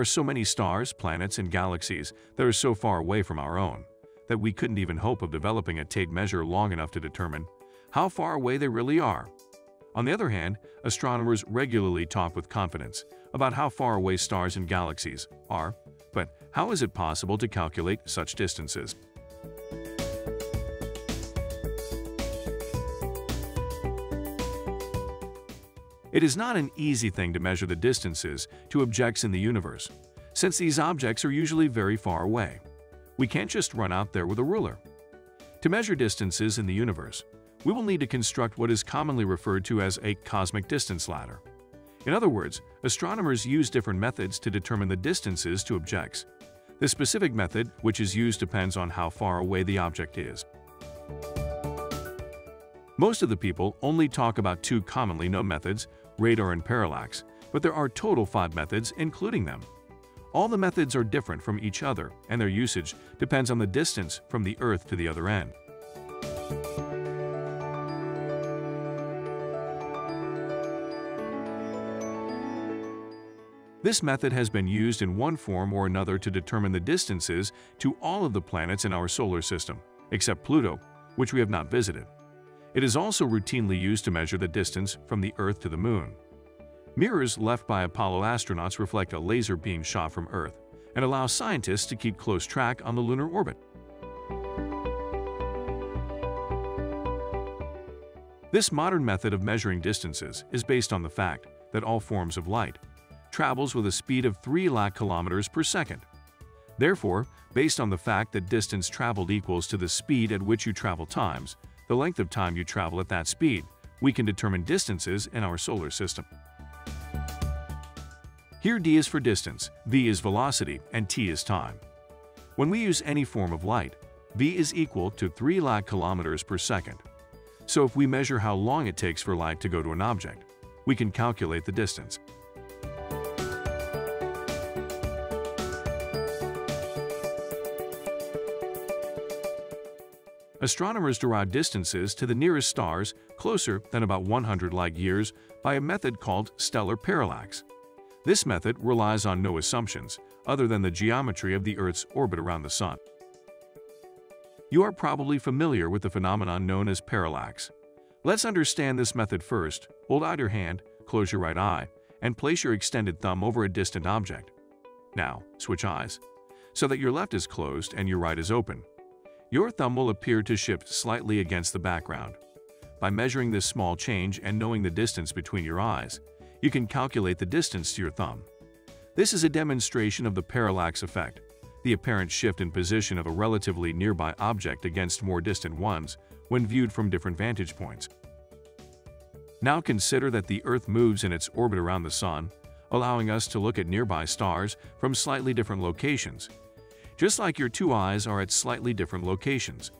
are so many stars, planets, and galaxies that are so far away from our own that we couldn't even hope of developing a tape measure long enough to determine how far away they really are. On the other hand, astronomers regularly talk with confidence about how far away stars and galaxies are, but how is it possible to calculate such distances? It is not an easy thing to measure the distances to objects in the universe, since these objects are usually very far away. We can't just run out there with a ruler. To measure distances in the universe, we will need to construct what is commonly referred to as a cosmic distance ladder. In other words, astronomers use different methods to determine the distances to objects. The specific method which is used depends on how far away the object is. Most of the people only talk about two commonly known methods, radar and parallax, but there are total five methods including them. All the methods are different from each other, and their usage depends on the distance from the Earth to the other end. This method has been used in one form or another to determine the distances to all of the planets in our solar system, except Pluto, which we have not visited. It is also routinely used to measure the distance from the Earth to the Moon. Mirrors left by Apollo astronauts reflect a laser beam shot from Earth and allow scientists to keep close track on the lunar orbit. This modern method of measuring distances is based on the fact that all forms of light travels with a speed of 3 lakh kilometers per second. Therefore, based on the fact that distance traveled equals to the speed at which you travel times, the length of time you travel at that speed, we can determine distances in our solar system. Here d is for distance, v is velocity, and t is time. When we use any form of light, v is equal to 3 lakh kilometers per second. So if we measure how long it takes for light to go to an object, we can calculate the distance. Astronomers derive distances to the nearest stars closer than about 100 light-years by a method called stellar parallax. This method relies on no assumptions other than the geometry of the Earth's orbit around the Sun. You are probably familiar with the phenomenon known as parallax. Let's understand this method first. Hold out your hand, close your right eye, and place your extended thumb over a distant object. Now, switch eyes, so that your left is closed and your right is open. Your thumb will appear to shift slightly against the background. By measuring this small change and knowing the distance between your eyes, you can calculate the distance to your thumb. This is a demonstration of the parallax effect, the apparent shift in position of a relatively nearby object against more distant ones when viewed from different vantage points. Now consider that the Earth moves in its orbit around the Sun, allowing us to look at nearby stars from slightly different locations just like your two eyes are at slightly different locations.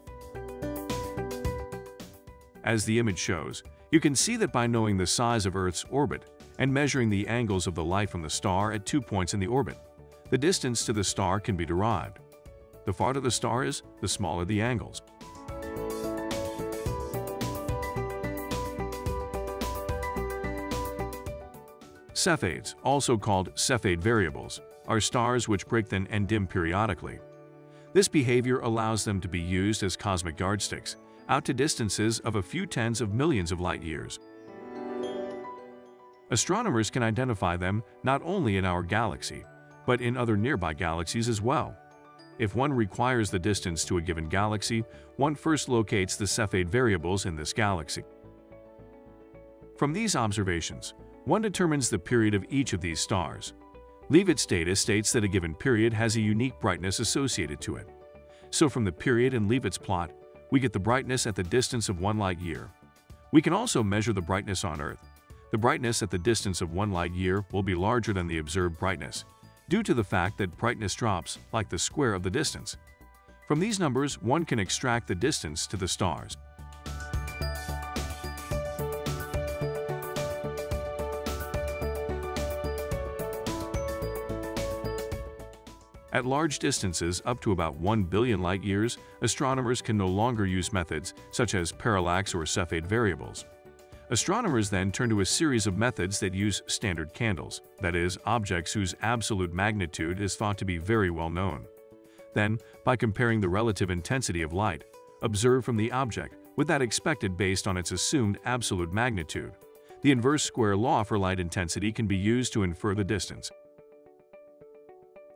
As the image shows, you can see that by knowing the size of Earth's orbit and measuring the angles of the light from the star at two points in the orbit, the distance to the star can be derived. The farther the star is, the smaller the angles. Cepheids, also called Cepheid variables, are stars which break and dim periodically. This behavior allows them to be used as cosmic yardsticks, out to distances of a few tens of millions of light-years. Astronomers can identify them not only in our galaxy, but in other nearby galaxies as well. If one requires the distance to a given galaxy, one first locates the Cepheid variables in this galaxy. From these observations, one determines the period of each of these stars, Leavitt's data states that a given period has a unique brightness associated to it. So from the period in Leavitt's plot, we get the brightness at the distance of one light year. We can also measure the brightness on Earth. The brightness at the distance of one light year will be larger than the observed brightness, due to the fact that brightness drops like the square of the distance. From these numbers, one can extract the distance to the stars. At large distances up to about 1 billion light-years, astronomers can no longer use methods such as parallax or Cepheid variables. Astronomers then turn to a series of methods that use standard candles, that is, objects whose absolute magnitude is thought to be very well known. Then, by comparing the relative intensity of light, observed from the object with that expected based on its assumed absolute magnitude, the inverse square law for light intensity can be used to infer the distance.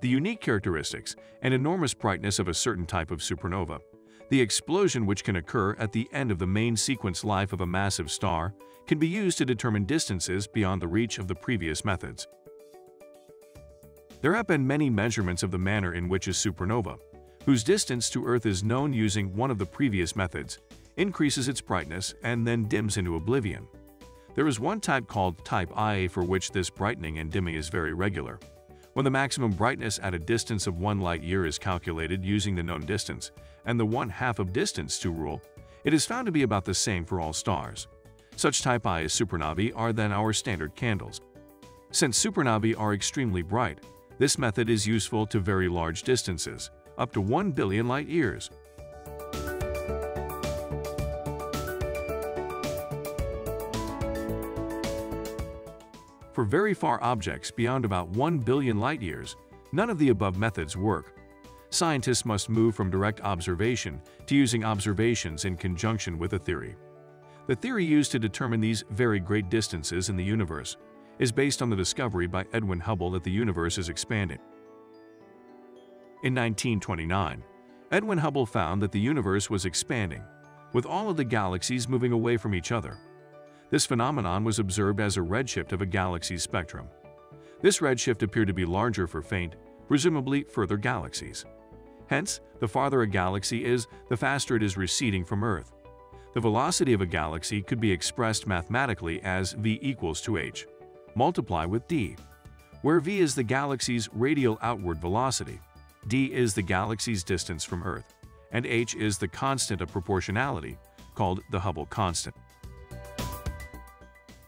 The unique characteristics and enormous brightness of a certain type of supernova the explosion which can occur at the end of the main sequence life of a massive star can be used to determine distances beyond the reach of the previous methods. There have been many measurements of the manner in which a supernova, whose distance to Earth is known using one of the previous methods, increases its brightness and then dims into oblivion. There is one type called type Ia for which this brightening and dimming is very regular. When the maximum brightness at a distance of 1 light year is calculated using the known distance and the one-half of distance to rule, it is found to be about the same for all stars. Such type Ia supernovae are then our standard candles. Since supernovae are extremely bright, this method is useful to very large distances, up to 1 billion light years. For very far objects beyond about 1 billion light-years, none of the above methods work. Scientists must move from direct observation to using observations in conjunction with a theory. The theory used to determine these very great distances in the universe is based on the discovery by Edwin Hubble that the universe is expanding. In 1929, Edwin Hubble found that the universe was expanding, with all of the galaxies moving away from each other. This phenomenon was observed as a redshift of a galaxy's spectrum. This redshift appeared to be larger for faint, presumably further galaxies. Hence, the farther a galaxy is, the faster it is receding from Earth. The velocity of a galaxy could be expressed mathematically as v equals to h. Multiply with d, where v is the galaxy's radial outward velocity, d is the galaxy's distance from Earth, and h is the constant of proportionality, called the Hubble constant.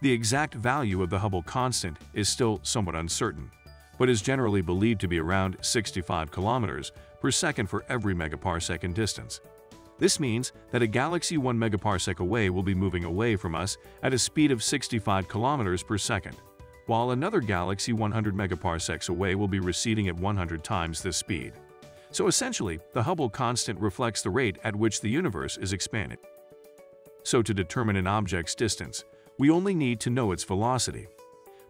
The exact value of the Hubble constant is still somewhat uncertain, but is generally believed to be around 65 kilometers per second for every megaparsec distance. This means that a galaxy 1 megaparsec away will be moving away from us at a speed of 65 kilometers per second, while another galaxy 100 megaparsecs away will be receding at 100 times this speed. So essentially, the Hubble constant reflects the rate at which the universe is expanding. So to determine an object's distance, we only need to know its velocity.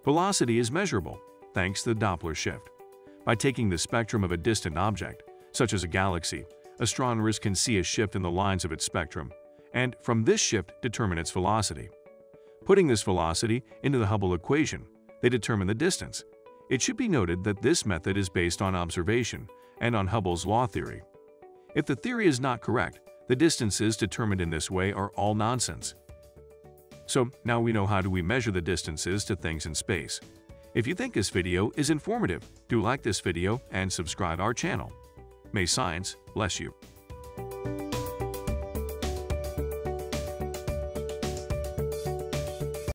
Velocity is measurable, thanks to the Doppler shift. By taking the spectrum of a distant object, such as a galaxy, astronomers can see a shift in the lines of its spectrum, and from this shift determine its velocity. Putting this velocity into the Hubble equation, they determine the distance. It should be noted that this method is based on observation and on Hubble's law theory. If the theory is not correct, the distances determined in this way are all nonsense. So now we know how do we measure the distances to things in space. If you think this video is informative, do like this video and subscribe our channel. May science bless you.